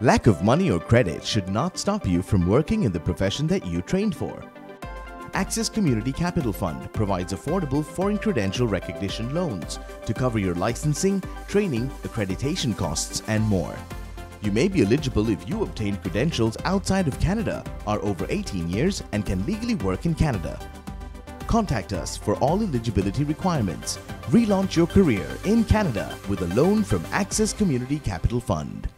Lack of money or credit should not stop you from working in the profession that you trained for. Access Community Capital Fund provides affordable foreign credential recognition loans to cover your licensing, training, accreditation costs, and more. You may be eligible if you obtain credentials outside of Canada, are over 18 years, and can legally work in Canada. Contact us for all eligibility requirements. Relaunch your career in Canada with a loan from Access Community Capital Fund.